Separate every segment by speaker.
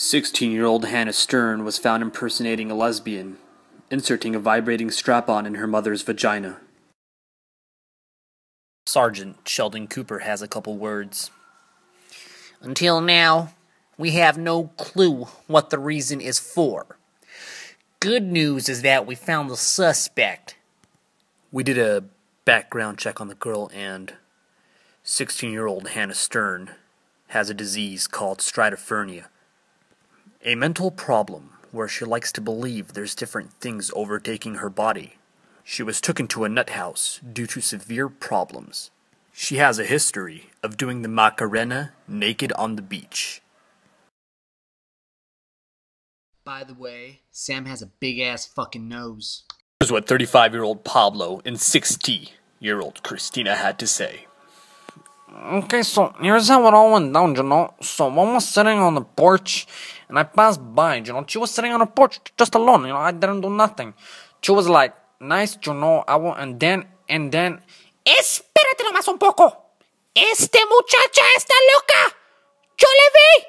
Speaker 1: 16 year old Hannah Stern was found impersonating a lesbian, inserting a vibrating strap on in her mother's vagina. Sergeant Sheldon Cooper has a couple words.
Speaker 2: Until now, we have no clue what the reason is for. Good news is that we found the suspect.
Speaker 1: We did a background check on the girl, and 16 year old Hannah Stern has a disease called stridophrenia, a mental problem where she likes to believe there's different things overtaking her body. She was taken to a nut house due to severe problems. She has a history of doing the Macarena naked on the beach.
Speaker 2: By the way, Sam has a big ass fucking nose.
Speaker 1: Here's what 35 year old Pablo and 60 year old Christina had to say.
Speaker 3: Okay, so here's how it all went down, you know. So one was sitting on the porch, and I passed by, you know. She was sitting on the porch just alone, you know. I didn't do nothing. She was like, nice, you know. I will, and then, and then, espérate nomás un poco. Este muchacha está loca. Yo le vi.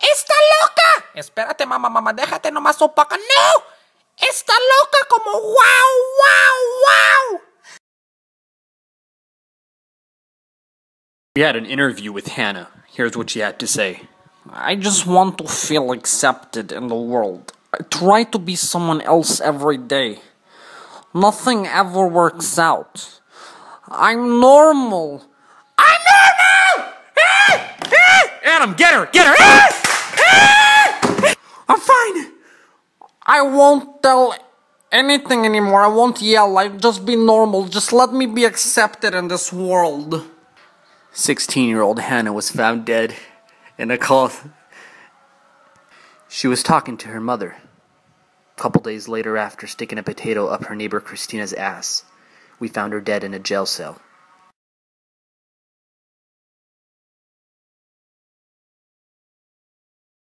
Speaker 3: Está loca. Espérate, mamá, mamá, déjate nomás un poco. No. Está loca como wow, wow,
Speaker 1: We had an interview with Hannah. Here's what she had to say.
Speaker 3: I just want to feel accepted in the world. I try to be someone else every day. Nothing ever works out. I'm normal. I'm normal!
Speaker 1: Adam, get her! Get her!
Speaker 3: I'm fine. I won't tell anything anymore. I won't yell. I'll just be normal. Just let me be accepted in this world.
Speaker 1: 16 year old Hannah was found dead in a cloth. She was talking to her mother. A couple days later, after sticking a potato up her neighbor Christina's ass, we found her dead in a jail cell.